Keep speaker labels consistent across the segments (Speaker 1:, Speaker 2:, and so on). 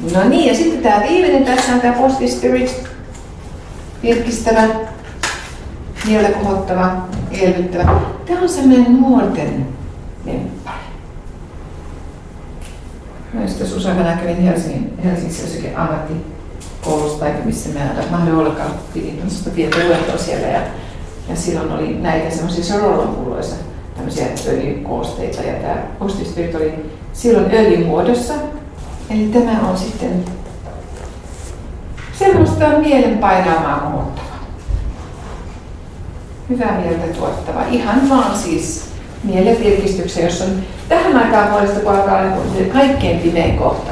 Speaker 1: No niin, ja sitten tämä viimeinen tässä on tämä Positive Spirit, virkistävä, mieltä kohottava, elvyttävä. Tämä on semmoinen nuorten lemppari. Mä sitten Susana kävin Helsingin, Helsingissä jossakin ammattikoulussa tai missä mä mahdoin ollakaan, pidin tämmöistä pientä luentoa siellä ja, ja silloin oli näitä semmoisia sorolonpulloissa tämmöisiä öljykoosteita ja tämä Positive Spirit oli silloin öljymuodossa Eli tämä on sitten semmoista mielenpainaamaa muuttava. Hyvää mieltä tuottava. Ihan vaan siis mielenvirkistyksen, jos on tähän aikaan vuodesta, kun alkaa olla kaikkein pimein kohta,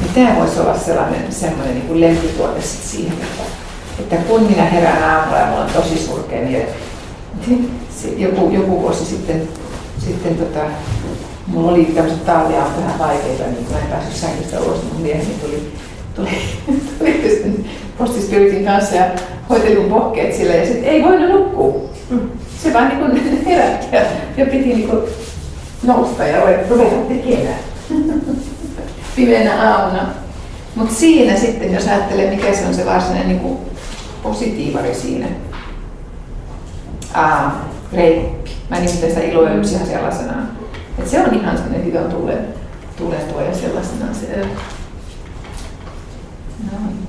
Speaker 1: niin tämä voisi olla sellainen semmoinen niin kuin lempituote siihen, että, että kun minä herään aamulla ja mulla on tosi surkea mieli, joku, joku vuosi sitten, sitten tota, mulla oli tämmöiset talviaat vähän vaikeita, niin kun mä en päässyt sängystä ulos, niin mun mieheni tuli, tuli, tuli postispiritin kanssa ja hoiteli mun pokkeet sille ja sitten ei voinut nukkua. Se vaan niin herätti ja, ja piti niin kuin nousta ja ruveta tekemään pimeänä aamuna. Mutta siinä sitten, jos ajattelee, mikä se on se varsinainen niin positiivari siinä, Aa, reippi. Mä en nimittäin sitä iloa yksi ihan sellaisenaan. Et se on ihan sellainen hyvä tule, tule tuo ja sellaisenaan se. Noin.